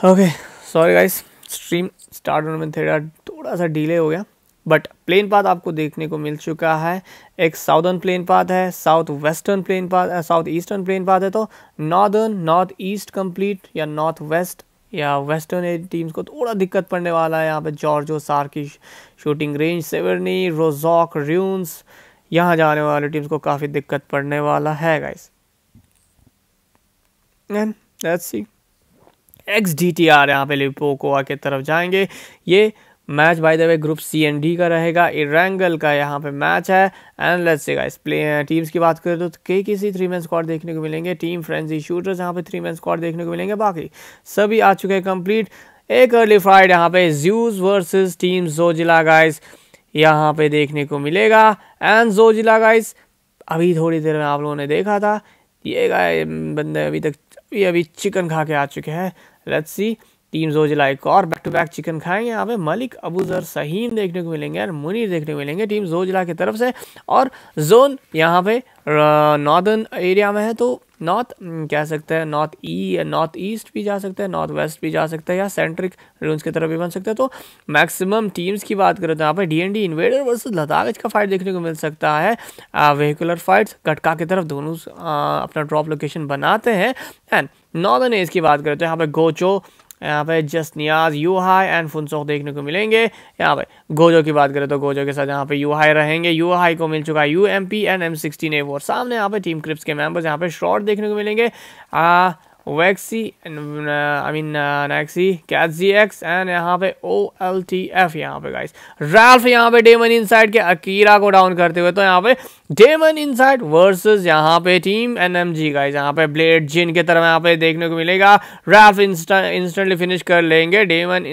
Okay sorry guys stream start होने में थोड़ा थोड़ा सा डिले हो गया बट प्लेन पाथ आपको देखने को मिल चुका है। एक साउदर्न प्लेन पाथ है south western plane path south eastern plane path है तो नॉर्दर्न नॉर्थ ईस्ट कंप्लीट या नॉर्थ वेस्ट या वेस्टर्न टीम्स को थोड़ा दिक्कत पड़ने वाला है। यहाँ पे जॉर्जो सार की शूटिंग रेंज सेवरनी रोजॉक र्यून्स यहाँ जाने वाले टीम्स को काफ़ी दिक्कत पड़ने वाला है guys and let's see X D T R यहाँ पे लिपोकोआ की तरफ़ जाएँगे। ये match by the way group C and D का रहेगा। इरेंगल का यहाँ पे मैच है। And let's say guys play teams की बात करें तो कई किसी थ्री मैन स्क्वाड देखने को मिलेंगे। टीम फ्रेंजी शूटर्स यहाँ पे थ्री मैन स्क्वाड देखने को मिलेंगे। बाकी सभी आ चुके हैं कंप्लीट एक अर्ली फ्राइड यहाँ पे juice versus team Zojila guys यहाँ पे देखने को मिलेगा। एंड जोजिला गाइस अभी थोड़ी देर में आप लोगों ने देखा था। ये गाय बंदे अभी तक, ये अभी चिकन खा के आ चुके हैं। लेट्स सी टीम जोजिला एक और बैक टू बैक चिकन खाएँगे। यहाँ पे मलिक अबूजर सहीम देखने को मिलेंगे और मुनीर देखने को मिलेंगे। टीम जोजिला की तरफ़ से। और जोन यहाँ पे नॉर्दर्न एरिया में है तो नॉर्थ कह सकते हैं, नॉर्थ ई, नॉर्थ ईस्ट भी जा सकते हैं, नॉर्थ वेस्ट भी जा सकते हैं, या सेंट्रिक रूल्स की तरफ़ भी बन सकते हैं। तो मैक्सिमम टीम्स की बात करें तो यहाँ पर D N D invader versus Ladakh का फाइट देखने को मिल सकता है। वेहिकुलर फाइट्स कटका की तरफ़ दोनों अपना ड्रॉप लोकेशन बनाते हैं। एंड नॉर्दर्न एज की बात करें तो यहाँ पर गोचो यहाँ पे just Niyaz U high and Phunsukh देखने को मिलेंगे। यहाँ पे गोजो की बात करें तो गोजो के साथ यहाँ पे यू हाई रहेंगे। यू हाई को मिल चुका है U M P and M sixteen A four सामने यहाँ पे टीम क्रिप्स के मेंबर्स यहाँ पे शॉर्ट देखने को मिलेंगे। वैक्सी आई मीन नैक्सी कैजी एक्स एंड यहाँ पे ओ एल टी एफ़ यहाँ पे गाइस रैल्फ यहाँ पे डेमन इनसाइड के अकीरा को डाउन करते हुए तो यहाँ पे डेमन इनसाइड वर्सेस यहाँ पे team N M G guys यहाँ पे ब्लेड जिन के तरफ़ यहाँ पे देखने को मिलेगा. रैल्फ इंस्टेंटली फिनिश कर लेंगे डेमन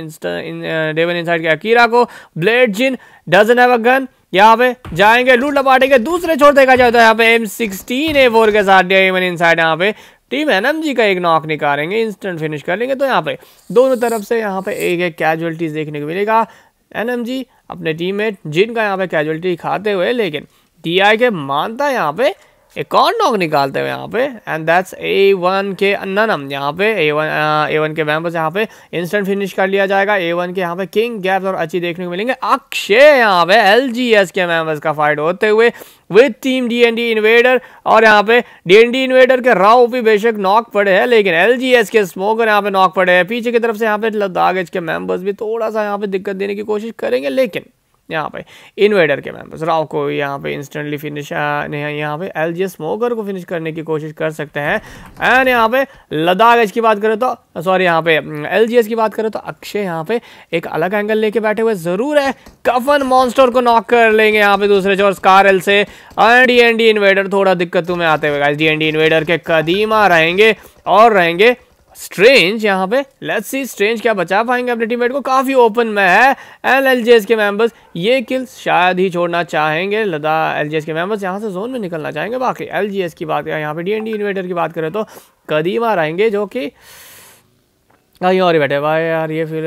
डेमन इनसाइड के अकीरा को. ब्लेड जिन डजन अ गन यहाँ पे जाएँगे लूट लपाटेंगे दूसरे छोर देखा जाए तो यहाँ पे एम सिक्सटीन ए फोर के साथ डेमन इनसाइड यहाँ पे टीम एन एनएमजी का एक नॉक निकालेंगे इंस्टेंट फिनिश कर लेंगे। तो यहाँ पे दोनों तरफ़ से यहाँ पे एक एक कैजुअलिटीज देखने को मिलेगा। एनएमजी अपने टीममेट जिनका यहाँ पे कैजुअलिटी खाते हुए, लेकिन टीआई के मानता है यहाँ पे एक और नॉक निकालते हुए यहाँ पे? एंड दैट्स ए वन के ननम। यहाँ पे ए वन ए वन के मेंबर्स यहाँ पे इंस्टेंट फिनिश कर लिया जाएगा। ए वन के यहाँ पे किंग गैप्स और अच्छी देखने को मिलेंगे। अक्षय यहाँ पे एल जी एस के मेंबर्स का फाइट होते हुए with team D N D invader और यहाँ पे डी एन डी इन्वेडर के राव भी बेशक नॉक पड़े हैं, लेकिन एल जी एस के स्मोकर यहाँ पे नॉक पड़े हैं। पीछे की तरफ़ से यहाँ पे लद्दाख के मेंबर्स भी थोड़ा सा यहाँ पे दिक्कत देने की कोशिश करेंगे, लेकिन यहाँ पे इन्वेडर के मेंबर्स राव को यहाँ पे इंस्टेंटली फिनिश यहाँ पे एल जी स्मोकर को फिनिश करने की कोशिश कर सकते हैं। एंड यहाँ पे लद्दाख एच की बात करें तो सॉरी यहाँ पे एल जी एस की बात करें तो अक्षय यहाँ पे एक अलग एंगल लेके बैठे हुए ज़रूर है। कफन मॉन्स्टर को नॉक कर लेंगे यहाँ पे दूसरे चोर स्कार एल से। एंड डी एन इन्वेडर थोड़ा दिक्कत तुम्हें आते हुए डी एन डी इन्वेडर के कदीमा रहेंगे और रहेंगे स्ट्रेंज यहाँ पे। लेट्स सी स्ट्रेंज क्या बचा पाएँगे अपने टीममेट को? काफ़ी ओपन में है। एल एल के मेंबर्स ये किल्स शायद ही छोड़ना चाहेंगे। लदा एल के मेंबर्स यहाँ से जोन में निकलना चाहेंगे। बाकी एलजीएस की बात करें, यहाँ पे डी एन डी इन्वेटर की बात करें तो कदीमा रहेंगे जो कि कहीं और ही बैठे। भाई यार, ये फिर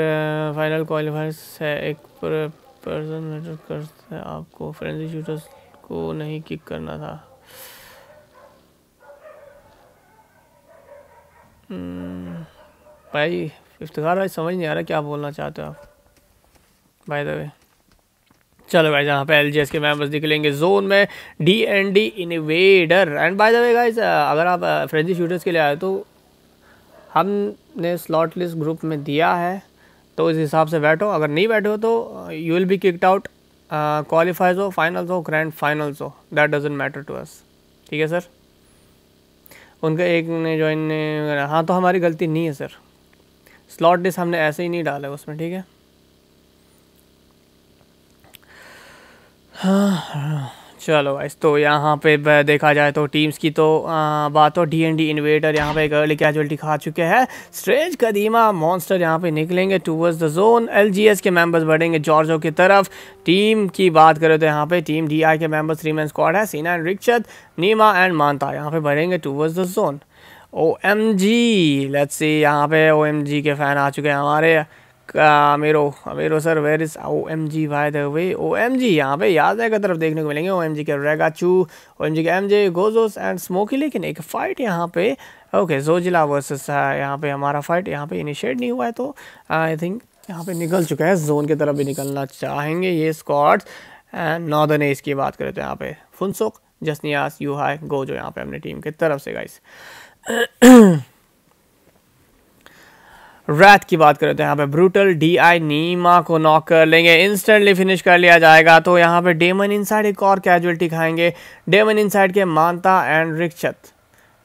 फाइनल क्वालिफायर्स है। एक पर्सन मैटर करते आपको। फ्रेंजी शूटर्स को नहीं किक करना था। भाई इफ्तार भाई, समझ नहीं आ रहा क्या बोलना चाहते हो आप। बाय द वे चलो भाई जहाँ पे एल जी एस के मेंबर्स निकलेंगे जोन में D N D invader and by the way guys अगर आप फ्रेंजी शूटर्स के लिए आए तो हमने स्लॉट लिस्ट ग्रुप में दिया है। तो इस हिसाब से बैठो। अगर नहीं बैठे तो you will be kicked out qualifiers हो फाइनल्स हो ग्रैंड फाइनल्स हो। That doesn't matter to us ठीक है सर उनका एक ने ज्वाइन ने हाँ तो हमारी गलती नहीं है सर स्लॉट डिस हमने ऐसे ही नहीं डाला उसमें ठीक है? हाँ, हाँ। चलो गाइस तो यहाँ पे देखा जाए तो टीम्स की तो बात हो डी एन डी इन्वेटर यहाँ पे एक अर्ली कैजुअलिटी खा चुके हैं। स्ट्रेंज कदीमा मॉन्स्टर यहाँ पे निकलेंगे टूवर्ड्स द जोन एलजीएस के मेंबर्स बढ़ेंगे जॉर्जो की तरफ़। टीम की बात करें तो यहाँ पे टीम डीआई के मेंबर्स थ्री मैन स्क्वाड है सीना एंड रिक्शत नीमा एंड मानता यहाँ पे बढ़ेंगे towards the zone O M G let's see यहाँ पे ओ एम जी के फ़ैन आ चुके हैं हमारे। मेरो मेरो sir where is O M G by the way O M G यहाँ पे याद है तरफ़ देखने को मिलेंगे ओ एम जी के रेगाचू ओ एम जी के एम जे गोजोस एंड स्मोकी लेकिन एक फ़ाइट यहाँ पे ओके जोजिला वर्सेस यहाँ पे हमारा फाइट यहाँ पे इनिशिएट नहीं हुआ है तो आई थिंक यहाँ पे निकल चुका है जोन की तरफ़ भी निकलना चाहेंगे ये स्क्वाड्स एंड नॉर्दर्न एज की बात करें तो यहाँ पे फुनसुक जसनियास यू हाई गो जो यहाँ पे अपनी टीम की तरफ़ से गाइस रैथ की बात करें तो यहाँ पे ब्रूटल डी आई नीमा को नॉक कर लेंगे। इंस्टेंटली फिनिश कर लिया जाएगा। तो यहाँ पे डेमन इनसाइड एक और कैजुअलिटी खाएँगे। डेमन इनसाइड के मानता एंड रिक्शत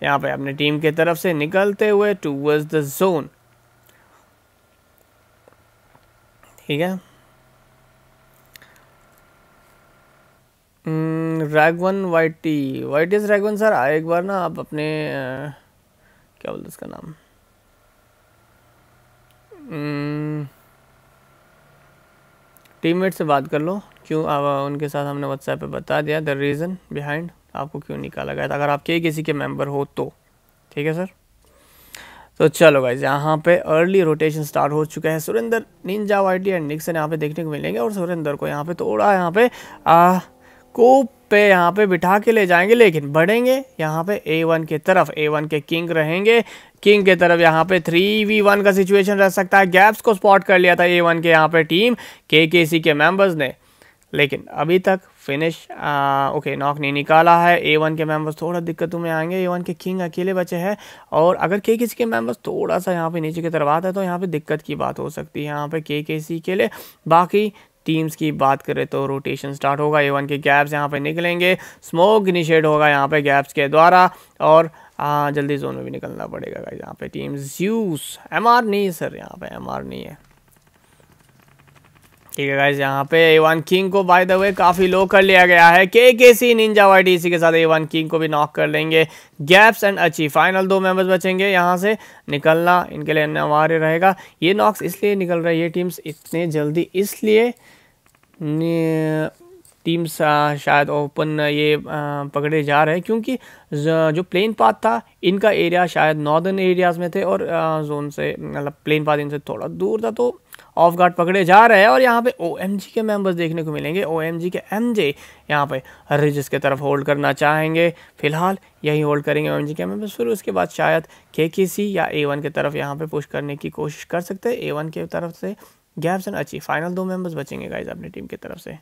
यहाँ पे अपनी टीम की तरफ़ से निकलते हुए टूवर्ड्स द जोन ठीक है? रैगवन वाइटी वाइट इज़ रैगवन सर एक बार ना आप अपने आ, क्या बोलते इसका नाम? टीममेट से बात कर लो। क्यों? उनके साथ हमने व्हाट्सएप पे बता दिया द रीज़न बिहाइंड आपको क्यों निकाला गया था। अगर आप के किसी के मेंबर हो तो ठीक है सर तो चलो गाइज़ यहाँ पे अर्ली रोटेशन स्टार्ट हो चुका है। Surendra ninja whitey and Nixon यहाँ पे देखने को मिलेंगे और सुरेंद्र को यहाँ पे थोड़ा यहाँ पे आ, कोप पे यहाँ पे बिठा के ले जाएँगे लेकिन बढ़ेंगे। यहाँ पे ए वन की तरफ़ ए वन के किंग रहेंगे। किंग के तरफ़ यहाँ पे थ्री वी वन का सिचुएशन रह सकता है। गैप्स को स्पॉट कर लिया था ए वन के यहाँ पे टीम के के सी के मेंबर्स ने। लेकिन अभी तक फिनिश आ, ओके नॉक नहीं निकाला है। ए वन के मेंबर्स थोड़ा दिक्कतों में आएँगे। ए वन के किंग अकेले बचे हैं। और अगर के किसी के मेंबर्स थोड़ा सा यहाँ पे नीचे की तरफ़ आता है तो यहाँ पे दिक्कत की बात हो सकती है यहाँ पे के के सी के लिए। बाकी टीम्स की बात करें तो रोटेशन स्टार्ट होगा। ए वन के गैप्स यहाँ पे निकलेंगे। स्मोक इनिशिएट होगा यहाँ पे गैप्स के द्वारा और आ, जल्दी जोन में भी निकलना पड़ेगा यहाँ पे। टीम ज्यूस एम नहीं है सर यहाँ पे एम नहीं है। ठीक है गाइज़ यहाँ पे ए वन किंग को बाय द वे काफ़ी लो कर लिया गया है। K K C ninja Y D C के साथ ए वन किंग को भी नॉक कर लेंगे। गैप्स एंड अच्छी फाइनल दो मेंबर्स बचेंगे यहाँ से। निकलना इनके लिए अनिवार्य रहेगा। ये नॉक्स इसलिए निकल रहा है ये टीम्स इतने जल्दी इसलिए टीम्स शायद ओपन ये पकड़े जा रहे हैं क्योंकि, जो प्लेन पाथ था, इनका एरिया शायद नॉर्दर्न एरियाज़ में थे और जोन से मतलब प्लेन पाथ इनसे थोड़ा दूर था तो ऑफ़ गार्ड पकड़े जा रहे हैं और यहाँ पे ओएमजी के मेंबर्स देखने को मिलेंगे। ओएमजी के एम जे यहाँ पे रिजिस के तरफ़ होल्ड करना चाहेंगे। फ़िलहाल यही होल्ड करेंगे ओएमजी के मेंबर्स फिर उसके बाद शायद के या ए की तरफ़ यहाँ पे पुश करने की कोशिश कर सकते हैं। ए की तरफ़ से गैप्स एंड अच्छी फाइनल दो मेंबर्स बचेंगे गाइज़ अपनी टीम की तरफ़ से।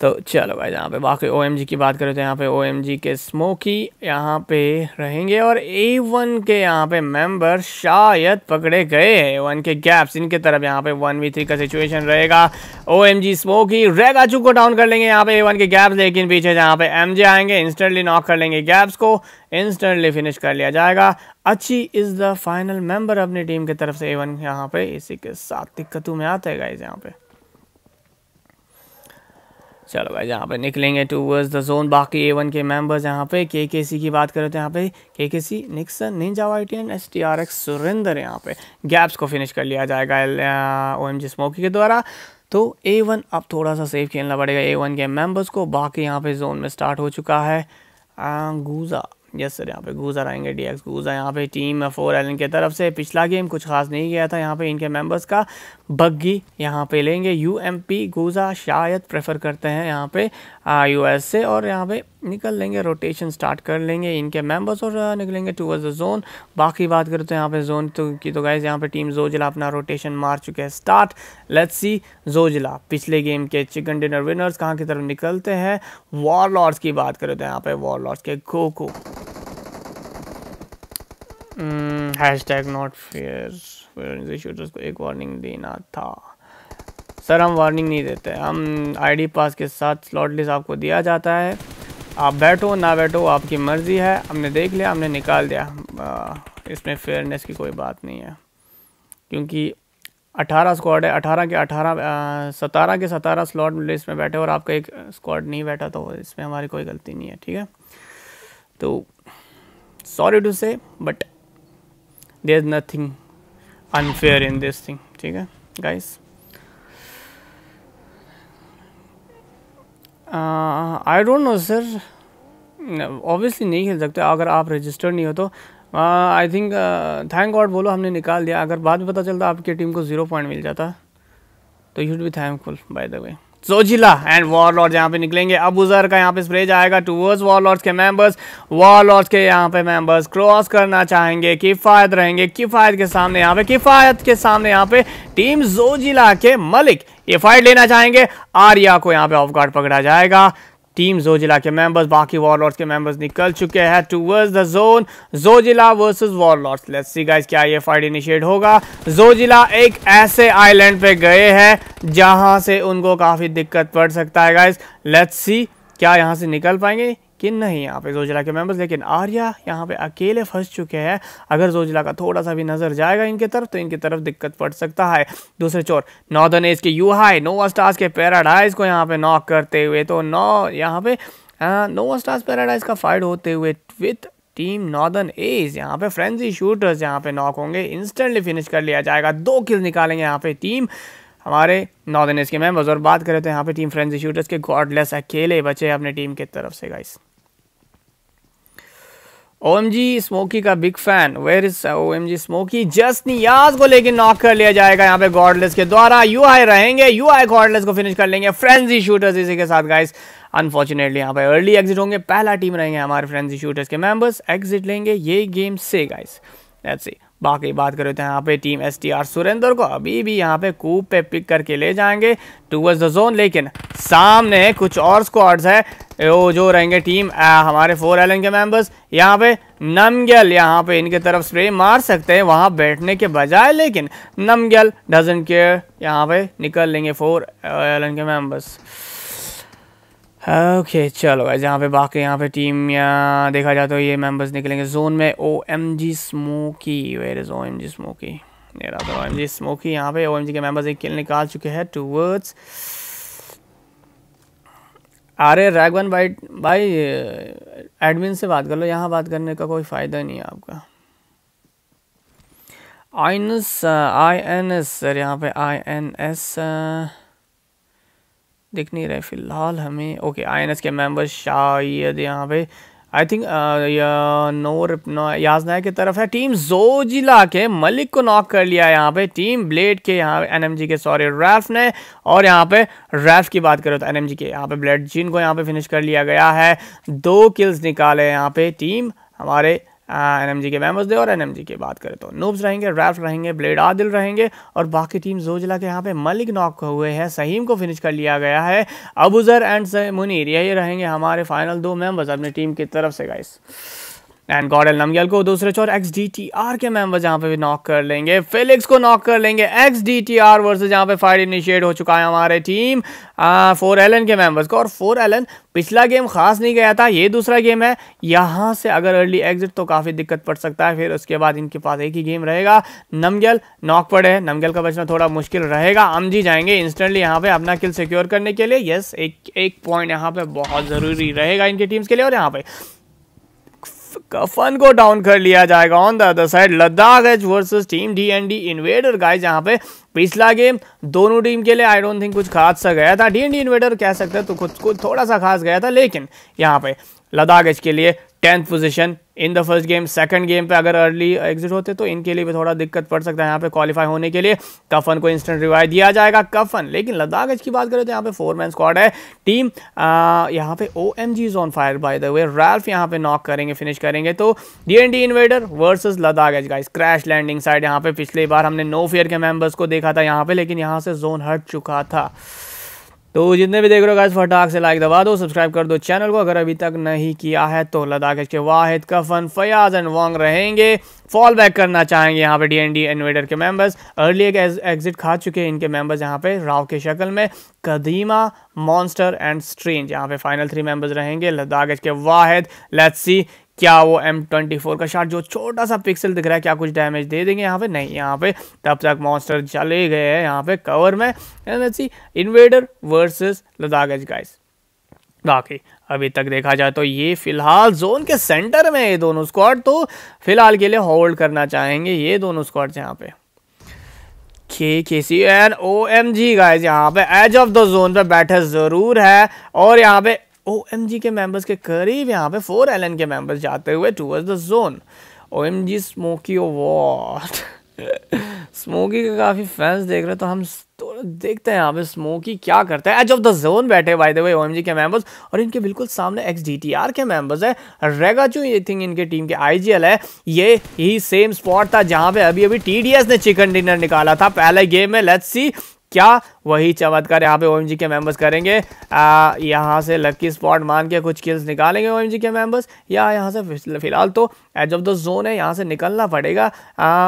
तो चलो भाई यहाँ पे बाकी OMG की बात करें तो यहाँ पे ओएमजी के स्मोकी यहाँ पे रहेंगे और ए वन के यहाँ पे मेंबर शायद पकड़े गए हैं। वन के गैप्स इनके तरफ़ यहाँ पे वन वी थ्री का सिचुएशन रहेगा। ओ एम जी स्मोकी रेगाचू को डाउन कर लेंगे यहाँ पे ए वन के गैप्स लेकिन पीछे जहाँ पे एम जे आएँगे इंस्टेंटली नॉक कर लेंगे गैप्स को इंस्टेंटली फिनिश कर लिया जाएगा। अच्छी इज़ द फाइनल मेंबर अपनी टीम की तरफ़ से ए वन यहाँ पे इसी के साथ दिक्कतों में आता है यहाँ पे। चलो भाई यहाँ पे निकलेंगे टूवर्ड्स द जोन बाकी ए वन के मेंबर्स यहाँ पे के के सी की बात करें तो यहाँ पे K K C Nixon ninja whitey and S T R X Surender यहाँ पे। गैप्स को फिनिश कर लिया जाएगा ओ एम जी स्मोकी के द्वारा। तो ए वन अब थोड़ा सा सेफ़ खेलना पड़ेगा ए वन के मेंबर्स को, बाकी यहाँ पे जोन में स्टार्ट हो चुका है। गूजा यस सर यहाँ पे गूजा आएँगे डी एक्स गूजा यहाँ पे टीम फोर एल की तरफ़ से। पिछला गेम कुछ खास नहीं गया था यहाँ पे इनके मेंबर्स का। बग्गी यहाँ पे लेंगे। यू एम पी गोज़ा शायद प्रेफर करते हैं यहाँ पे यू एस से, और यहाँ पे निकल लेंगे रोटेशन स्टार्ट कर लेंगे इनके मेंबर्स और निकलेंगे टूवर्ड्स द जोन बाकी बात करें तो यहाँ पे जोन तो की तो गाइज़ यहाँ पे टीम जोजिला अपना रोटेशन मार चुके हैं स्टार्ट लेट्स सी जोजिला पिछले गेम के चिकन डिनर विनर्स कहाँ की तरफ़ निकलते हैं? वॉर की बात करें तो यहाँ पे वॉर लॉर्ड्स के गोको hash tag not fair shooters को एक वार्निंग देना था। सर हम वार्निंग नहीं देते। हम आईडी पास के साथ स्लॉट लिस्ट आपको दिया जाता है। आप बैठो ना बैठो आपकी मर्ज़ी है। हमने देख लिया हमने निकाल दिया। आ, इसमें फेयरनेस की कोई बात नहीं है। क्योंकि 18 स्क्वाड है। 18 के 18 सतारह के सतारह स्लॉट लिस्ट में बैठे और आपका एक स्क्वाड नहीं बैठा तो इसमें हमारी कोई गलती नहीं है ठीक है? तो sorry to say but there is nothing unfair in this thing ठीक है? Guys I don't know sir obviously नहीं खेल सकते, अगर आप रजिस्टर्ड नहीं हो तो। आई थिंक थैंक गॉड बोलो हमने निकाल दिया। अगर बाद में पता चलता आपकी टीम को ज़ीरो पॉइंट मिल जाता तो you should be thankful by the way Zojila and war lord यहाँ पे निकलेंगे। अब उजर का यहाँ पे स्प्रे जाएगा टूवर्ड्स वॉरलॉर्ड्स के मेंबर्स वॉर लॉर्ड्स के यहाँ पे मेंबर्स क्रॉस करना चाहेंगे, किफ़ायत रहेंगे। किफ़ायत के सामने यहाँ पे, किफ़ायत के सामने यहाँ पे टीम जोजिला के मलिक ये फाइट लेना चाहेंगे। आर्या को यहाँ पे ऑफ़ गार्ड पकड़ा जाएगा। टीम जोजिला के मेंबर्स बाकी वॉरलॉर्ड्स के मेंबर्स निकल चुके हैं towards the zone Zojila versus warlords let's see guys क्या ये फाइट इनिशिएट होगा? जोजिला एक ऐसे आइलैंड पे गए हैं जहाँ से उनको काफ़ी दिक्कत पड़ सकता है गाइस लेट्स सी क्या यहाँ से निकल पाएँगे। कि नहीं, यहाँ पे जोजिला के मेंबर्स लेकिन आर्या यहाँ पे अकेले फंस चुके हैं। अगर जोजिला का थोड़ा सा भी नज़र जाएगा इनके तरफ़ तो इनकी तरफ़ दिक्कत पड़ सकता है। दूसरे चोर नॉर्दर्न एज के यू हाई नोवा स्टार्स के पैराडाइज को यहाँ पे नॉक करते हुए तो नौ यहाँ पे नोवा स्टार्स पैराडाइज का फाइट होते हुए विथ टीम नॉर्दर्न एज यहाँ पे फ्रेंजी शूटर्स यहाँ पे नॉक होंगे। इंस्टेंटली फिनिश कर लिया जाएगा। दो किल निकालेंगे यहाँ पे टीम हमारे नॉर्दर्न एज के मेंबर्स और बात करें तो यहाँ पे टीम फ्रेंजी शूटर्स के गॉडलेस अकेले बचे अपने टीम के तरफ़ से guys O M G smoky का big fan where is O M G smoky just Niyaz को लेकिन नॉक कर लिया जाएगा यहाँ पे गॉडलेस के द्वारा. यू आई रहेंगे. यू आई गॉडलेस को फिनिश कर लेंगे. फ्रेंजी शूटर्स इसी के साथ गाइस अनफॉर्चुनेटली यहाँ पे अर्ली एग्जिट होंगे. पहला टीम रहेंगे हमारे फ्रेंजी शूटर्स के मेंबर्स एग्जिट लेंगे. ये गेम से गाइस लेट्स सी बाकी बात करें तो यहाँ पे team S T R Surendra को अभी भी यहाँ पे कूप पे पिक करके ले जाएँगे टूवर्ड्स द जोन लेकिन सामने कुछ और स्क्वाड्स है। वो जो रहेंगे टीम आ, हमारे फोर एलन के मेंबर्स यहाँ पे नमगल यहाँ पे इनके तरफ़ स्प्रे मार सकते हैं वहाँ बैठने के बजाय लेकिन नमगल डजेंट केयर यहाँ पे निकल लेंगे फोर एलन के मेंबर्स ओके चलो भाई जहाँ पे बाकी, यहाँ पे टीम या देखा जाए तो ये मेंबर्स निकलेंगे। जोन में O M G smoky where is O M G smoky तो ओ एम जी स्मोकी यहाँ पे ओ एम जी के मेंबर्स एक किल निकाल चुके हैं टूवर्ड्स अरे रैगवन भाई भाई एडमिन से बात कर लो, यहाँ बात करने का कोई फ़ायदा नहीं है आपका। S I N S sir यहाँ पे आई एन एस दिख नहीं रहे फ़िलहाल हमें। ओके आई एन एस के मेंबर्स शायद यहाँ पे आई थिंक नो याज नायक की तरफ़ है। टीम जोजिला के मलिक को नॉक कर लिया यहाँ पे। टीम ब्लेड के यहाँ एनएमजी के सॉरी रैफ ने। और यहाँ पे रैफ की बात करो तो एनएमजी के यहाँ पे ब्लेड जिन को यहाँ पे फिनिश कर लिया गया है। दो किल्स निकाले यहाँ पे। टीम हमारे एन के मेंबर्स दे और एनएमजी की बात करें तो नूब्स रहेंगे रैफ रहेंगे ब्लेड आदिल रहेंगे और बाकी टीम जोजिला के यहाँ पे मलिक नॉक हुए हैं सहीम को फिनिश कर लिया गया है। अबूजर एंड मुनीर यही रहेंगे हमारे फाइनल दो मेंबर्स अपनी टीम की तरफ़ से गाइस एंड गॉडल नमगल को दूसरे चोर एक्स डी टी आर के मेंबर्स यहाँ पे भी नॉक कर लेंगे। फिलिक्स को नॉक कर लेंगे। X D T R versus यहाँ पे फाइट इनिशिएट हो चुका है हमारे टीम फोर एल के मेंबर्स को। और फोर एल पिछला गेम खास नहीं गया था, ये दूसरा गेम है। यहाँ से अगर अर्ली एग्जिट तो काफ़ी दिक्कत पड़ सकता है। फिर उसके बाद इनके पास एक ही गेम रहेगा। नमगल नॉक पड़े। है नमगल का बचना थोड़ा मुश्किल रहेगा। हम जी जाएँगे इंस्टेंटली यहाँ पे अपना किल सिक्योर करने के लिए। यस एक एक पॉइंट यहाँ पे बहुत ज़रूरी रहेगा इनके टीम्स के लिए और यहाँ पे कफन को डाउन कर लिया जाएगा. On the other side Ladakh H versus team D N D invader guys यहाँ पे पिछला गेम दोनों टीम के लिए आई डोंट थिंक कुछ खास सा गया था. डी एन डी इन्वेडर कह सकते हैं तो कुछ कुछ थोड़ा सा खास गया था, लेकिन यहाँ पे लद्दाख एच के लिए tenth position in the first game second game पे अगर अर्ली एग्जिट होते तो इनके लिए भी थोड़ा दिक्कत पड़ सकता है यहाँ पे क्वालिफाई होने के लिए। कफन को इंस्टेंट रिवाइव दिया जाएगा, कफन। लेकिन लद्दाख की बात करें तो यहाँ पे फोर मैन स्क्वाड है। टीम यहाँ पे O M G on fire by the way Ralph यहाँ पे नॉक करेंगे फिनिश करेंगे। तो D N D invader versus Ladakh H guys crash landing side यहाँ पे पिछली बार हमने नो फेयर के मेंबर्स को देखा था यहाँ पे, लेकिन यहाँ से जोन हट चुका था। तो जितने भी देख रहे हो गाइस फटाक से लाइक दबा दो सब्सक्राइब कर दो चैनल को। अगर अभी तक नहीं किया है तो लद्दाख के वाहिद कफन, फयाज एंड वांग रहेंगे। फॉल बैक करना चाहेंगे यहाँ पे डी एन डी इन्वेडर के मेंबर्स अर्ली एक एग्जिट खा चुके हैं इनके मेंबर्स यहाँ पे राव के शक्ल में। कदीमा मॉन्स्टर एंड स्ट्रेंज यहाँ पे फाइनल थ्री मेंबर्स रहेंगे। लद्दाख के वाहिद लेट्स सी क्या वो एम ट्वेंटी फोर का शार्ट जो छोटा सा पिक्सल दिख रहा है, क्या कुछ डैमेज दे देंगे यहाँ पे? नहीं, यहाँ पे तब तक मॉन्स्टर चले गए हैं, यहाँ पे कवर में। इन्वेडर वर्सेस लद्दाख गाइस बाकी, अभी तक देखा जाए तो ये फ़िलहाल जोन के सेंटर में ये दोनों स्क्वाड तो फ़िलहाल के लिए होल्ड करना चाहेंगे ये दोनों स्क्वाड्स यहाँ पे। K K C N O M G guys यहाँ पे एज ऑफ़ द जोन पे बैठे ज़रूर है, और यहाँ पे ओ एम जी के मेंबर्स के करीब यहाँ पे फोर एल एन के मेंबर्स जाते हुए towards the zone O M G smoky oh what smoky के काफ़ी फैंस देख रहे तो हम तो देखते हैं यहाँ पे स्मोकी क्या करता है. एज ऑफ़ द जोन बैठे बाय द वे ओएमजी के मेंबर्स और इनके बिल्कुल सामने एक्स डी टी आर के मेंबर्स है. रेगा जो ये थिंग इनके टीम के आईजीएल है. ये ही सेम स्पॉट था जहाँ पे अभी अभी टीडीएस ने चिकन डिनर निकाला था. पहले गेम में लेट्स सी क्या वही चमत्कार यहाँ पे ओएमजी के मेंबर्स करेंगे? यहाँ से लक्की स्पॉट मान के कुछ किल्स निकालेंगे ओएमजी के मेंबर्स या यहाँ से फ़िलहाल तो एज ऑफ़ द जोन है, यहाँ से निकलना पड़ेगा।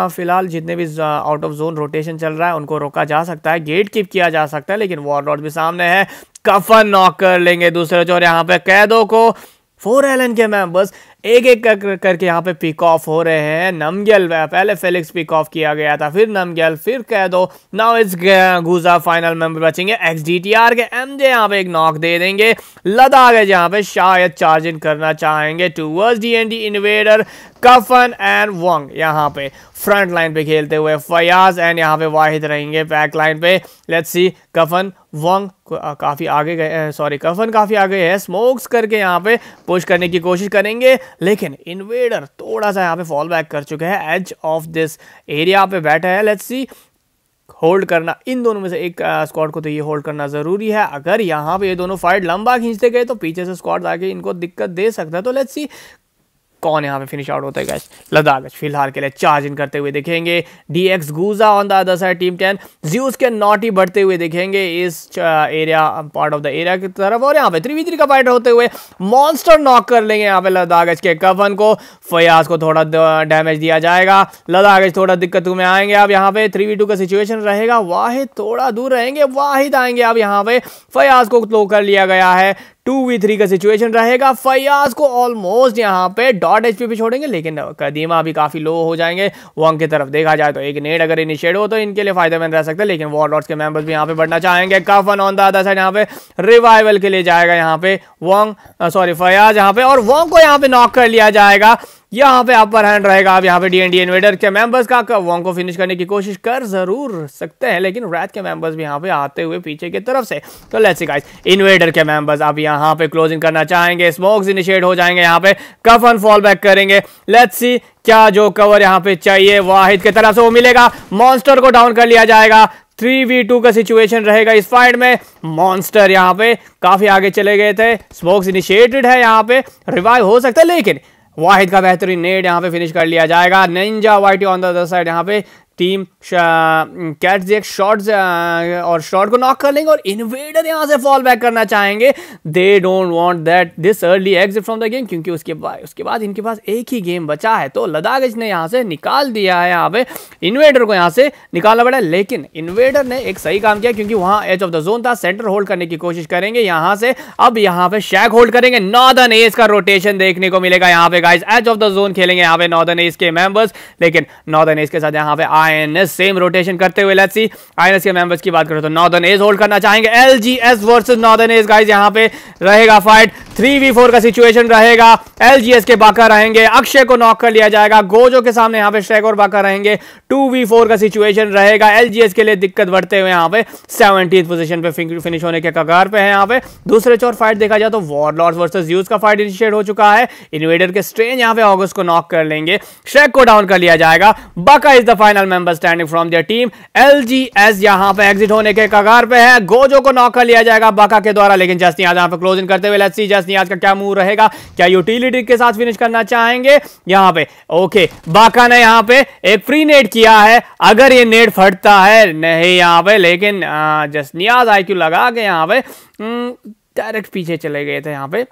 फ़िलहाल जितने भी आउट ऑफ़ जोन रोटेशन चल रहा है, उनको रोका जा सकता है। गेट कीप किया जा सकता है, लेकिन वॉर भी सामने है। कफन नॉक कर लेंगे दूसरे चोर यहाँ पे। कैदों को फोर एलएन के मेंबर्स एक एक कर, करके यहाँ पे पिक ऑफ़ हो रहे हैं। नमगेल पहले फेलिक्स पिक ऑफ़ किया गया था फिर नमगेल फिर कह दो नाउ इट्स गुजा फाइनल मेंबर बचेंगे। एक्स डी टी आर के एम जे यहाँ पे एक नॉक दे देंगे। लद्दाख है जहाँ पे शायद चार्ज इन करना चाहेंगे। Towards D N D invader कफन एंड वंग यहाँ पे फ्रंट लाइन पे खेलते हुए फयाज एंड यहाँ पे वाहिद रहेंगे बैक लाइन पे। लेट्स सी कफन वंग काफ़ी आगे गए सॉरी कफन काफ़ी आगे है। स्मोक्स करके यहाँ पे पुश करने की कोशिश करेंगे। लेकिन इन्वेडर थोड़ा सा यहाँ पे फॉल बैक कर चुके हैं एज ऑफ़ दिस एरिया पे बैठे हैं। लेट्स सी होल्ड करना, इन दोनों में से एक स्क्वाड को तो ये होल्ड करना ज़रूरी है। अगर यहाँ पे ये दोनों फाइट लंबा खींचते गए तो पीछे से स्क्वाड आके इनको दिक्कत दे सकता है। तो लेट्स सी कौन यहाँ पे फिनिश आउट होता है गैस लद्दाख फ़िलहाल के लिए चार्ज इन करते हुए देखेंगे। D X गुजा on the other side team ten juice के नॉटी बढ़ते हुए देखेंगे इस area part of the area की तरफ़। और यहाँ पे थ्री वी थ्री का फाइटर होते हुए मॉन्स्टर नॉक कर लेंगे यहाँ पे लद्दाख के कफन को। फयाज को थोड़ा डैमेज दिया जाएगा। लद्दाख थोड़ा दिक्कत में आएँगे अब यहाँ पे थ्री का सिचुएशन रहेगा। वाहिद थोड़ा दूर रहेंगे, वाहिद आएँगे अब यहाँ पे। फयाज को क्लो कर लिया गया है। टू वी थ्री का सिचुएशन रहेगा। फयाज को ऑलमोस्ट यहाँ पे डॉट एचपी पे छोड़ेंगे, लेकिन कदीमा भी काफ़ी लो हो जाएँगे। वंग की तरफ़ देखा जाए तो एक नेट अगर इनिशिएट हो तो इनके लिए फ़ायदेमंद रह सकते हैं, लेकिन वॉर के मेंबर्स भी यहाँ पे बढ़ना चाहेंगे। कफन ऑन द साइड यहाँ पे रिवाइवल के लिए जाएगा यहाँ पे वंग सॉरी फयाज यहाँ पे, और वंग को यहाँ पे नॉक कर लिया जाएगा। यहाँ पे अपर हैंड रहेगा। आप यहाँ पे डीएनडी इन्वेडर के मेंबर्स का वॉन्ग को फिनिश करने की कोशिश कर ज़रूर सकते हैं, लेकिन रैथ के मेंबर्स भी यहाँ पे आते हुए पीछे की तरफ़ से। तो लेट्स सी गाइस इन्वेडर के मेंबर्स आप यहाँ पे क्लोजिंग करना चाहेंगे स्मोक्स इनिशिएट हो जाएँगे यहाँ पे कफन फॉल बैक करेंगे। लेट्स सी क्या जो कवर यहाँ पे चाहिए, वाहिद की तरफ़ से वो मिलेगा। मॉन्स्टर को डाउन कर लिया जाएगा। थ्री वी टू का सिचुएशन रहेगा इस फाइट में। मॉन्स्टर यहाँ पे काफ़ी आगे चले गए थे। स्मोक्स इनिशिएटेड है यहाँ पे। रिवाइव हो सकता है, लेकिन वाहिद का बेहतरीन नेट यहाँ पे फिनिश कर लिया जाएगा। Ninja whitey on the other side यहाँ पे टीम कैट्स एक शॉर्ट्स और शॉर्ट को नॉक कर लेंगे और इन्वेडर यहाँ से फॉल बैक करना चाहेंगे। They don't want that this early exit from the game क्योंकि उसके बाद उसके बाद इनके पास एक ही गेम बचा है तो लद्दाख ने यहाँ से निकाल दिया है, यहाँ पे इन्वेडर को यहाँ से निकालना पड़ा, लेकिन इन्वेडर ने एक सही काम किया क्योंकि वहाँ एज ऑफ़ द जोन था सेंटर होल्ड करने की कोशिश करेंगे, यहाँ से, अब यहाँ पे शैक होल्ड करेंगे नॉर्दर्न एज का रोटेशन देखने को मिलेगा यहाँ पे guys edge of the zone खेलेंगे यहाँ पे नॉर्दर्न एज के मेंबर्स लेकिन नॉर्दर्न एज के साथ यहाँ पे आईएनएस सेम रोटेशन करते हुए लेट्स सी आईएनएस के मेंबर्स की बात करें तो नॉर्दर्न एज होल्ड करना चाहेंगे। LGS versus northern edge guys यहाँ पे रहेगा फाइट थ्री वी फोर का सिचुएशन रहेगा। एलजीएस के बाका रहेंगे। अक्षय को नॉक कर लिया जाएगा। गोजो के सामने यहाँ पे शेक और बाका रहेंगे। टू वी फोर का सिचुएशन रहेगा। एलजीएस के लिए दिक्कत बढ़ते हुए यहाँ पे सेवनटीन पोजीशन पे फिनिश होने के कगार पे है यहाँ पे। दूसरे चौर फाइट देखा जाए तो वॉर लॉर्ड वर्सेस यूज़ का फाइट इनिशिएट हो चुका है। इन्वेडर के स्ट्रेन यहाँ पे ऑगस्ट को नॉक कर लेंगे। शेक को डाउन कर लिया जाएगा। बाका is the final member standing from their team LGS यहाँ पे एग्जिट होने के कगार पे है। गोजो को नॉक कर लिया जाएगा बाका के द्वारा लेकिन जस्ती आज यहाँ पे क्लोजिंग करते हुए लेट्स सी जस्ट नियाज का क्या मूव रहेगा। क्या यूटिलिटी के साथ फिनिश करना चाहेंगे? यहाँ पे ओके बाका ने यहाँ पे एक फ्री नेट किया है। अगर ये नेट फटता है नहीं यहाँ पे लेकिन जस्ट नियाज आईक्यू लगा के यहाँ पे डायरेक्ट हम्म, पीछे चले गए थे यहाँ पे।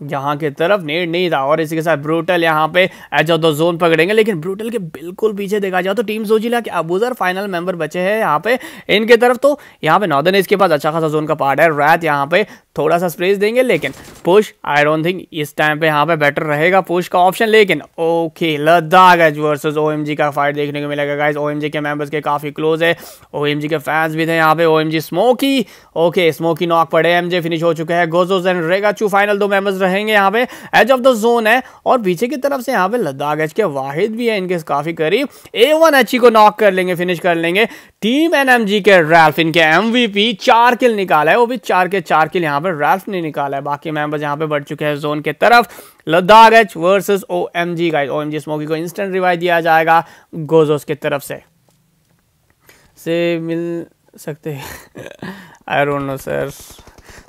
जहाँ की तरफ़ नेट नहीं था और इसी के साथ ब्रूटल यहाँ पे एज ऑफ़ द जोन पकड़ेंगे, लेकिन ब्रूटल के बिल्कुल पीछे देखा जाए तो टीम सोचिला के अबूजर फाइनल मेंबर बचे हैं यहाँ पे। इनके तरफ़ तो यहाँ पे नॉर्दर्न इसके पास अच्छा खासा जोन का पार्ट है। रैत यहाँ पे थोड़ा सा स्प्रेस देंगे, लेकिन push I don't think this time पे यहाँ पे बेटर रहेगा पुश का ऑप्शन लेकिन okay Ladakh edge versus OMG का फाइट देखने को मिलेगा गाइस ओएमजी के मेंबर्स के काफ़ी क्लोज है. ओएमजी के फैंस भी थे यहाँ पे OMG smoky okay smoky knock पड़े एमजे फिनिश हो चुके हैं. गोजोज एंड रेगाचू फाइनल दो मेंबर्स रहेंगे यहाँ पे. एज ऑफ़ द जोन है, और पीछे की तरफ़ से यहाँ पे लद्दाख एच के वाहिद भी है, इनके काफ़ी करीब. ए वन एच को नॉक कर लेंगे फिनिश कर लेंगे. टीम एनएमजी के रैल्फ इनके एमवीपी चार किल निकाला है. वो भी चार के चार किल यहाँ पे रैल्फ ने निकाला है। बाकी मेंबर्स यहाँ पे बढ़ चुके हैं जोन के तरफ़। Ladakh edge versus O M G guys O M G smoky को इंस्टेंट रिवाइव दिया जाएगा गोजोस की तरफ़ से। से मिल सकते हैं? आई डोंट नो सर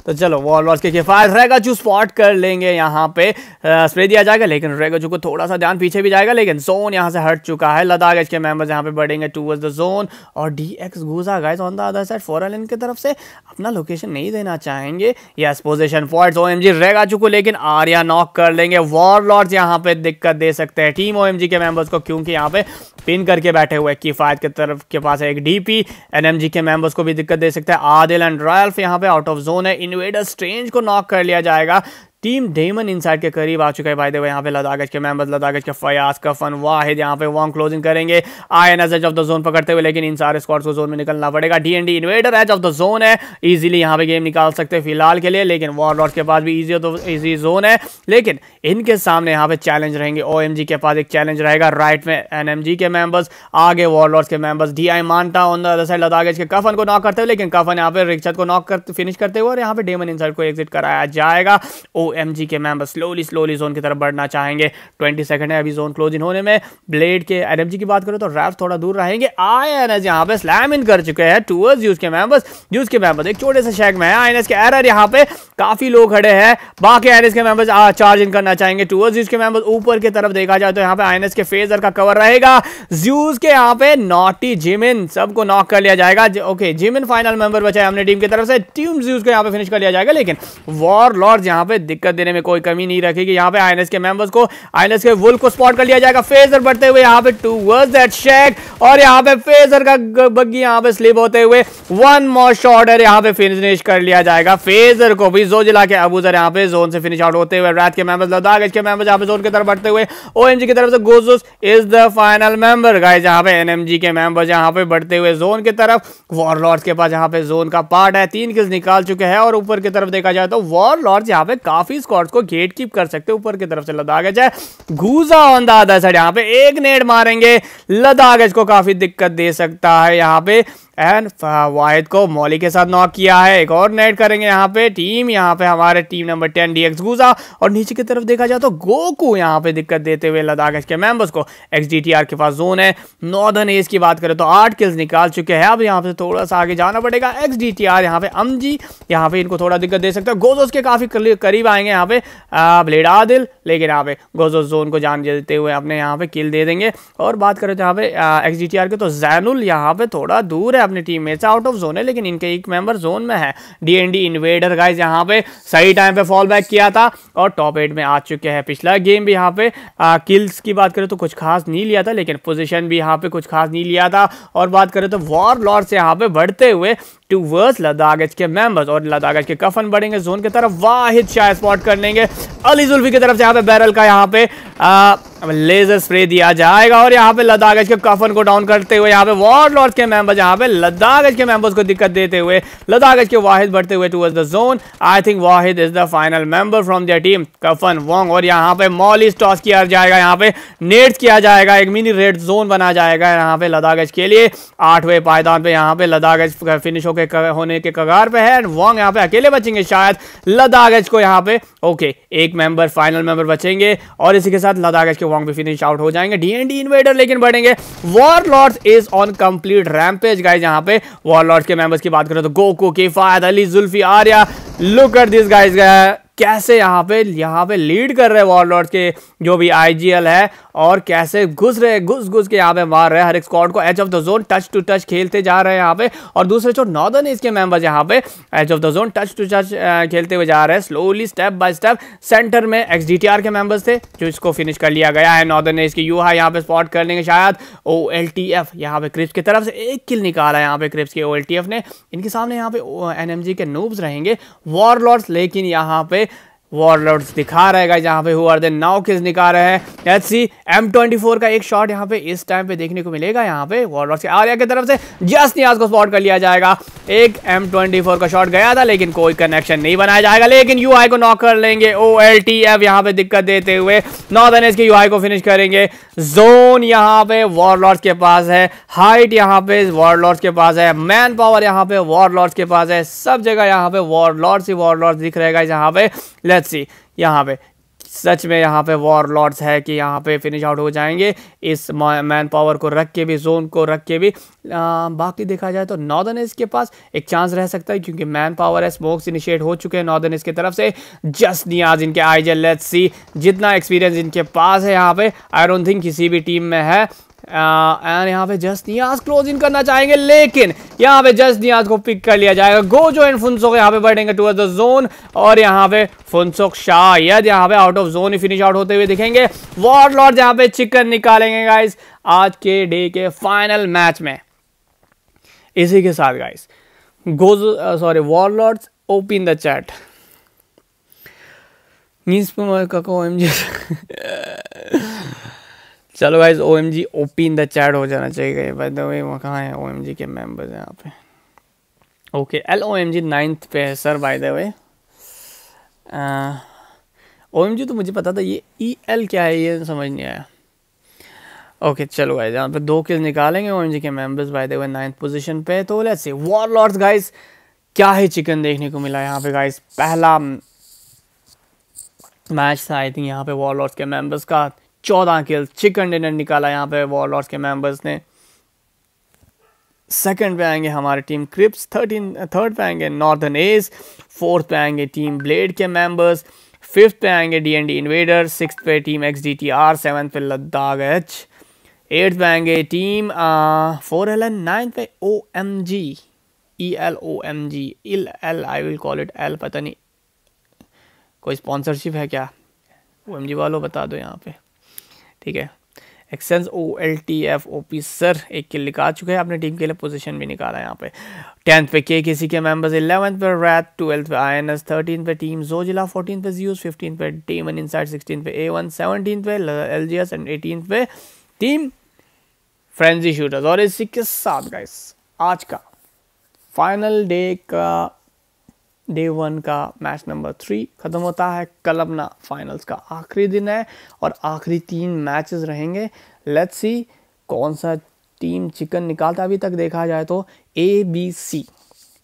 तो चलो वॉल वॉल्स के किफायत रेगाचू स्पॉट कर लेंगे यहाँ पे। स्प्रे दिया जाएगा, लेकिन रेगाचू को थोड़ा सा ध्यान पीछे भी जाएगा, लेकिन जोन यहाँ से हट चुका है। लद्दाख के मेंबर्स यहाँ पे बढ़ेंगे टूवर्ड्स द जोन और D X घूसा guys on the other side Farrell की तरफ़ से अपना लोकेशन नहीं देना चाहेंगे। Yes position point O M G को, लेकिन आर्या नॉक कर लेंगे। वॉर लॉर्ड्स यहाँ पे दिक्कत दे सकते हैं। टीम ओ एम जी के मेंबर्स को, क्योंकि यहाँ पे पिन करके बैठे हुए किफायत के तरफ़, के पास है एक डीपी एनएमजी के मेंबर्स को भी दिक्कत दे सकता है। आदिल एंड रॉयल्फ यहाँ पे आउट ऑफ़ जोन है। इन्वेडर स्ट्रेंज को नॉक कर लिया जाएगा। टीम डेमन इनसाइड के करीब आ चुका है भाई देखो यहाँ पे लद्दाख के मेंबर्स लद्दाख के फयाज, कफन, वाहिद यहाँ पे वॉन्ग क्लोजिंग करेंगे। I N S edge of the zone पकड़ते हुए, लेकिन इन सारे स्क्वाड्स को जोन में निकलना पड़ेगा। D N D invader edge of the zone है। इजीली यहाँ पे गेम निकाल सकते हैं फ़िलहाल के लिए, लेकिन वॉर के पास भी इजी तो इजी जोन है। लेकिन इनके सामने यहाँ पे चैलेंज रहेंगे। ओएमजी के पास एक चैलेंज रहेगा राइट में एनएमजी के मेंबर्स आगे वॉर के मेंबर्स डी आई मानता on the other side Ladakh के कफन को नॉक करते हुए, लेकिन कफन यहाँ पे रिक्शत को नॉक कर फिनिश करते हुए, और यहाँ पे डेमन इनसाइड को एग्जिट कराया जाएगा। ओ के मेंबर्स स्लोली स्लोली जोन की तरफ़ बढ़ना चाहेंगे। ट्वेंटी सेकंड है, अभी जोन क्लोज इन होने में। ब्लेड के एनएमजी की बात करो तो रैप थोड़ा दूर रहेंगे। आई एन एस यहाँ पे स्लैम इन कर चुके हैं टूवर्ड्स यूज़ के मेंबर्स यूज़ के मेंबर्स एक छोटे से शेक में है। आई के एरर यहाँ पे काफ़ी लोग खड़े हैं। बाकी आई के मेंबर्स चार्ज इन करना चाहेंगे। टूवर्ड्स यूज़ के मेंबर्स ऊपर की तरफ़ देखा जाए तो यहाँ पे आई के फेजर का कवर रहेगा। जूज के यहाँ पे नॉटी जिमिन सबको नॉक कर लिया जाएगा। ओके जिमिन फाइनल मेंबर बचा है हमने टीम की तरफ़ से। टीम जूज को यहाँ पे फिनिश कर लिया जाएगा। लेकिन वॉर लॉर्ड यहाँ पे दिक्कत देने में कोई कमी नहीं रखेगी यहाँ पे आईएनएस के मेंबर्स को आईएनएस के वुल को स्पॉट कर लिया जाएगा फेजर बढ़ते हुए यहाँ पे टू वर्ड्स दैट शेक और यहाँ पे फेजर का बग्गी यहाँ पे स्लिप होते हुए वन मोर है यहाँ पे फिनिश कर लिया जाएगा फेजर को भी जो जिला के अबूजर यहाँ पे जोन से फिनिश आउट होते हुए रात के मेंबर्स लद्दाख के मेंबर्स यहाँ पे जोन की तरफ़ बढ़ते हुए ओएमजी की तरफ़ से गोजुस is the final member guys यहाँ पे एनएमजी के मेंबर्स यहाँ पे बढ़ते हुए जोन की तरफ़ वॉर के पास यहाँ पे जोन का पार्ट है तीन किल्स निकाल चुके हैं और ऊपर की तरफ़ देखा जाए तो वॉरलॉर्ड्स यहाँ पे काफ़ी स्कॉट्स को गेट कीप कर सकते ऊपर की तरफ़ से लद्दाख है। घूसा ऑन द अदर यहाँ पे एक नेट मारेंगे। लद्दाख को काफ़ी दिक्कत दे सकता है यहाँ पे। एंड वाहिद को मौली के साथ नॉक किया है। एक और नेट करेंगे यहाँ पे। टीम यहाँ पे हमारे team number ten D X घूसा और नीचे की तरफ़ देखा जाए तो गोकू यहाँ पे दिक्कत देते हुए लद्दाख के मेंबर्स को एक्स डी टी आर के पास जोन है। नॉर्दर्न एज की बात करें तो आठ किल्स निकाल चुके हैं। अब यहाँ पे थोड़ा सा आगे जाना पड़ेगा। एक्स डी टी आर यहाँ पे अमजी यहाँ पे इनको थोड़ा दिक्कत दे सकता है। गोजोस के काफ़ी करीब आएँगे यहाँ पे। ब्लेड आदिल लेकिन यहाँ पे गोजोस जोन को जान देते हुए अपने यहाँ पे किल दे देंगे। और बात करें तो यहाँ पे एक्स डी टी आर के तो जैनुल यहाँ पे थोड़ा दूर है। अपनी टीम में आउट ऑफ़ जोन है लेकिन इनके एक मेंबर जोन में है। D N D invader guys यहाँ पे सही टाइम पे फॉल बैक किया था और टॉप एट में आ चुके हैं। पिछला गेम भी यहाँ पे आ, किल्स की बात करें तो कुछ खास नहीं लिया था लेकिन पोजिशन भी यहाँ पे कुछ खास नहीं लिया था। और बात करें तो वॉर लॉर्ड से यहाँ पे बढ़ते हुए टू वर्स लद्दाख के मेंबर्स और लद्दाख के कफन बढ़ेंगे जोन की तरफ़ वाहिद शायद स्पॉट कर लेंगे। अली जुल्फी की तरफ़ से यहाँ पे बैरल का यहाँ पे आ, लेजर स्प्रे दिया जाएगा और यहाँ पे लद्दाख के कफन को डाउन करते हुए यहाँ पे वॉर लॉर्ड के मेंबर्स यहाँ पे लद्दाख के मेंबर्स को दिक्कत देते हुए लद्दाख के वाहिद बढ़ते हुए towards the zone I think Wahid is the final member from their team कफन वोंग और यहाँ पे मॉलिस टॉस किया जाएगा यहाँ पे नेट किया जाएगा एक मिनी रेड जोन बना जाएगा यहाँ पे लद्दाख के लिए। आठवें पायदान पे यहाँ पे लद्दाख फिनिश होके होने के कगार पे है एंड वॉन्ग यहाँ पे अकेले बचेंगे शायद। लदागज को यहाँ पे ओके एक मेंबर फाइनल मेंबर बचेंगे, और इसी के साथ लदागज के वॉन्ग भी फिनिश आउट हो जाएँगे। डीएनडी इन्वेडर लेकिन बढ़ेंगे। War lords is on complete rampage guys यहाँ पे। वॉर लॉर्ड्स के मेंबर्स की बात करें तो गोको Kifayat Ali Zulfi Arya look at this guys कैसे यहाँ पे यहाँ पे लीड कर रहे वॉरलॉर्ड के जो भी आईजीएल है और कैसे घुस रहे घुस घुस के यहाँ पे मार रहे हर एक स्कॉट को edge of the zone touch to touch खेलते जा रहे हैं यहाँ पे। और दूसरे जो नॉर्दर्न इसके मेंबर्स यहाँ पे edge of the zone touch to touch खेलते हुए जा रहे हैं। Slowly step by step centre में एक्सडीटीआर के मेंबर्स थे, जो इसको फिनिश कर लिया गया है नॉर्दर्न इसके यू है यहाँ पे स्पॉट कर लेंगे शायद ओ एल टी एफ़ यहाँ पे क्रिप्स की तरफ़ से एक किल निकाला है यहाँ पे क्रिप्स के ओ एल टी एफ़ ने। इनके सामने यहाँ पे एन एम जी के नूब्स रहेंगे वॉरलॉर्ड्स लेकिन यहाँ पे वॉरलॉर्ड्स दिखा रहेगा जहाँ पे हुआ नाउ किस निकाल रहे हैं। लेट्स सी M24 का एक शॉट यहाँ पे इस टाइम पे देखने को मिलेगा यहाँ पे वॉरलॉर्ड्स के आर्या की तरफ़ से। जस्ट नियाज को स्पॉट कर लिया जाएगा। एक M24 का शॉट गया था, लेकिन कोई कनेक्शन नहीं बनाया जाएगा। लेकिन यूआई को नॉक कर लेंगे। ओ एल टी एफ़ यहाँ पे दिक्कत देते हुए नॉर्दर्न एस के यूआई को फिनिश करेंगे। जोन यहाँ पे वॉरलॉर्ड्स के पास है। हाइट यहाँ पे वॉरलॉर्ड्स के पास है। मैन पावर यहाँ पे वॉरलॉर्ड्स के पास है। सब जगह यहाँ पे वॉरलॉर्ड्स ही वॉरलॉर्ड्स दिख रहेगा यहाँ पे। लेट्स सी यहाँ पे सच में यहाँ पे वॉर लॉर्ड्स है कि यहाँ पे फिनिश आउट हो जाएँगे। इस मैन पावर को रख के भी जोन को रख के भी आ, बाकी देखा जाए तो नॉर्दर्न ईस्ट के पास एक चांस रह सकता है क्योंकि मैन पावर है स्मोक्स इनिशिएट हो चुके हैं नॉर्दर्न ईस्ट की तरफ़ से। जस्ट नियाज इनके आई लेट्स सी जितना एक्सपीरियंस इनके पास है यहाँ पे आई डोंट थिंक किसी भी टीम में है। एंड यहाँ पे जस्ट नियाज क्लोज इन करना चाहेंगे, लेकिन यहाँ पे जस्ट नियाज को पिक कर लिया जाएगा। गो जो इन फुनसोक यहाँ पे बढ़ेंगे टूवर्ड द जोन और यहाँ पे फुनसोक शायद यहाँ पे आउट ऑफ़ जोन ही फिनिश आउट होते हुए दिखेंगे। वॉर्ड लॉर्ड यहाँ पे चिकन निकालेंगे गाइस आज के डे के फाइनल मैच में। इसी के साथ guys goes sorry war lords open the chat means को एम चलो guys O M G O P in the chat हो जाना चाहिए बाय द वे वो कहाँ है ओ एम जी के मेंबर्स यहाँ पे? Okay L O M G ninth पे है sir by the way O M G तो मुझे पता था ये ई e एल क्या है ये समझ नहीं आया. ओके okay, चलो गाइज़ यहाँ पे दो किल निकालेंगे ओ एम जी के members by the way ninth position पे. तो let's see war lords guys क्या ही चिकन देखने को मिला यहाँ पे गाइज़ पहला मैच था आई थिंक यहाँ पे वॉर लॉर्ड्स के मेंबर्स का. चौदह किल चिकन डिनर निकाला यहाँ पे वॉर के मेंबर्स ने। सेकंड पे आएँगे हमारी टीम क्रिप्स थर्टीन थर्ड पे आएँगे नॉर्दर्न एज फोर्थ पे आएँगे टीम ब्लेड के मेंबर्स फिफ्थ पे आएँगे D N D invader six पे team X D T R seventh पे लद्दाख एच एट्थ पे आएँगे team four L N ninth पे O M G E L O M G ill L I will call it L पता नहीं। कोई sponsorship है क्या? ओ एम जी वालों बता दो यहाँ पे। ठीक है? एक्सेंस O L T F O P sir एक किल निकाल चुके हैं। अपने टीम के लिए पोजीशन भी निकाला है यहाँ पे। टेंथ पे के किसी के मेंबर्स इलेवंथ पे रैट ट्वेल्थ पे आई एन एस थर्टीन पे टीम जोजिला फोर्टीन पे जीयूज फिफ्टीन पे टीम इन साइड सिक्सटीन पे ए वन सेवनटीन पे L G S and eighteen पे टीम फ्रेंजी शूटर्स और इसी के साथ गाइस आज का फाइनल डे का डे वन का मैच नंबर थ्री ख़त्म होता है। कल अपना फाइनल्स का आखिरी दिन है और आखिरी तीन मैचेस रहेंगे। लेट्स सी कौन सा टीम चिकन निकालता अभी तक देखा जाए तो। ए बी सी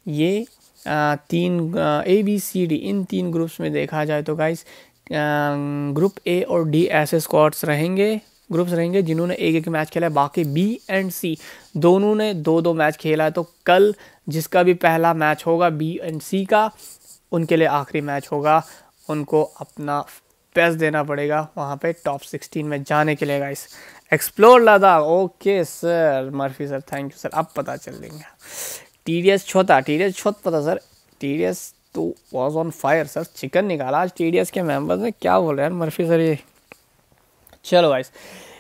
ये आ, तीन ए बी सी डी इन तीन ग्रुप्स में देखा जाए तो गाइस ग्रुप ए और डी ऐसे स्क्वाड्स रहेंगे। ग्रुप्स रहेंगे, जिन्होंने एक एक मैच खेला है। बाकी बी एंड सी दोनों ने दो दो मैच खेला है। तो कल जिसका भी पहला मैच होगा बी एंड सी का, उनके लिए आखिरी मैच होगा। उनको अपना पेस देना पड़ेगा वहाँ पे टॉप सिक्सटीन में जाने के लिए guys explore Ladakh okay sir Murphy sir thank you sir अब पता चल देंगे टी डी एस छोटा टी डी एस छोट पता सर टी डी एस तो was on fire sir chicken निकाला आज टी डी एस के मेंबर्स ने। क्या बोल रहे हैं मर्फी सर ये? चलो गाइस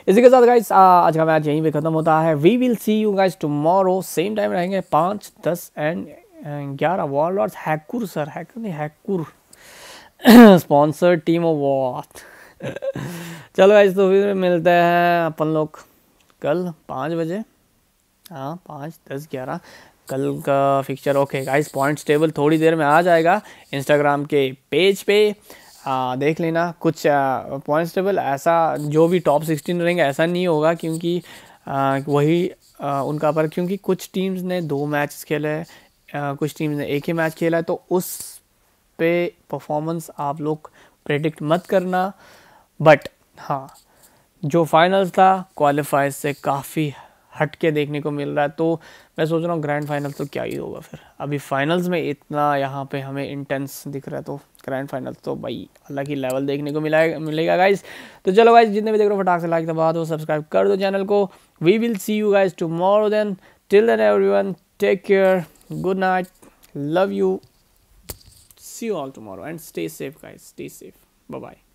इसी के साथ गाइस आज का मैच यहीं पे ख़त्म होता है. We will see you guys tomorrow same time रहेंगे पाँच, दस एंड ग्यारह. वॉर लॉर्ड्स हैकुर सर हैकर नहीं हैकुर स्पॉन्सर टीम ऑफ़ वॉट चलो गाइस तो फिर मिलते हैं अपन लोग कल पाँच बजे. हाँ पाँच, दस, ग्यारह. कल का fixture okay guys points table थोड़ी देर में आ जाएगा इंस्टाग्राम के पेज पे. आ, देख लेना। कुछ पॉइंट्स टेबल ऐसा जो भी टॉप सिक्सटीन रहेंगे ऐसा नहीं होगा क्योंकि वही आ, उनका पर क्योंकि कुछ टीम्स ने दो मैच खेले कुछ टीम्स ने एक ही मैच खेला है तो उस पे परफॉर्मेंस आप लोग प्रेडिक्ट मत करना। बट हाँ जो फाइनल्स था क्वालिफाइज से काफ़ी हट के देखने को मिल रहा है। तो मैं सोच रहा हूँ ग्रैंड फाइनल तो क्या ही होगा फिर। अभी फाइनल्स में इतना यहाँ पे हमें इंटेंस दिख रहा है तो ग्रैंड फाइनल तो भाई अलग ही लेवल देखने को मिला मिलेगा गाइज़ तो चलो गाइज़ जितने भी देख रहे हो फटाक से लाइक दबा दो सब्सक्राइब कर दो चैनल को। We will see you guys tomorrow then till then everyone take care good night love you see you all tomorrow and stay safe guys, stay safe bye bye